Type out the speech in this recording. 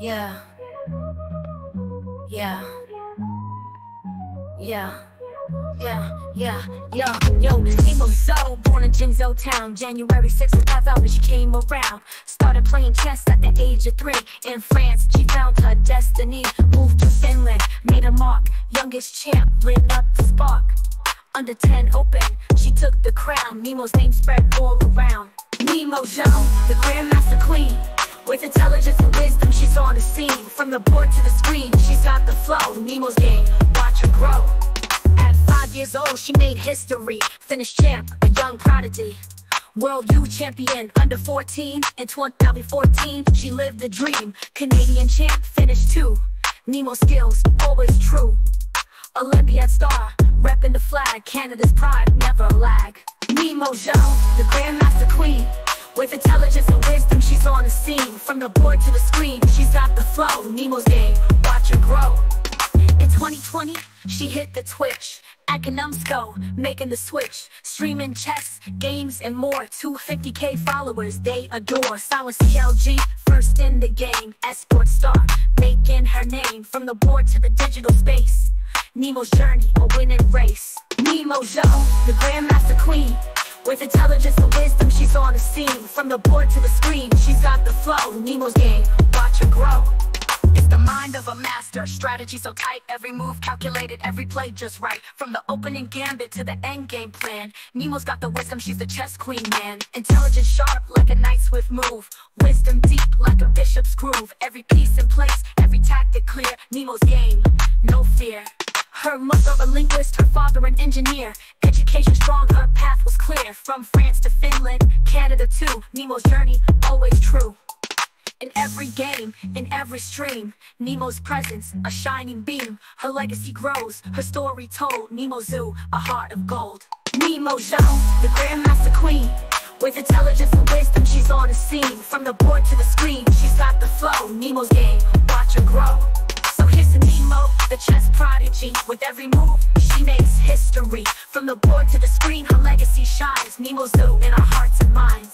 Yeah. Yeah. Yeah. Yeah, yeah, yeah, yo, Nemo Zhou, born in Jingzhou town January 6th, 2000, she came around. Started playing chess at the age of three In France, she found her destiny Moved to Finland, made a mark Youngest champ, lit up the spark. Under 10 open, she took the crown. Nemo's name spread all around. Nemo Zhou, the Grandmaster Queen the scene. From the board to the screen, she's got the flow. Nemo's game, watch her grow. At five years old, she made history. Finnish champ, a young prodigy. World youth champion, under 14 In 2014, she lived the dream. Canadian champ, Finnish too. Nemo skills, always true. Olympiad star, repping the flag. Canada's pride, never lag. Nemo Zhou, the Grandmaster Queen with intelligence and wisdom, she's on the scene. From the board to the screen, she's got the flow. Nemo's game, watch her grow. In 2020, she hit the Twitch. akaNemsko, making the switch. Streaming chess, games, and more. 250k followers, they adore. Silence CLG, first in the game. Esport star, making her name. From the board to the digital space. Nemo's journey, a winning race. Nemo Zhou, the Grandmaster Queen with intelligence and wisdom, she's on the scene. From the board to the screen, she's got the flow. Nemo's game, watch her grow. It's the mind of a master. Strategy so tight, every move calculated Every play just right. From the opening gambit to the end game plan. Nemo's got the wisdom, she's the chess queen, man. Intelligence sharp like a knight swift move. Wisdom deep like a bishop's groove. Every piece in place, every tactic clear. Nemo's game, no fear. Her mother a linguist, her father an engineer. Education strong, her path was From France to Finland, Canada too. Nemo's journey, always true. In every game, in every stream Nemo's presence, a shining beam. Her legacy grows, her story told. Nemo Zhou, a heart of gold. Nemo Zhou, the Grandmaster Queen. With intelligence and wisdom, she's on the scene. From the board to the screen, she's got the flow. Nemo's game, watch her grow The chess prodigy. With every move, she makes history. From the board to the screen, her legacy shines. Nemo Zhou in our hearts and minds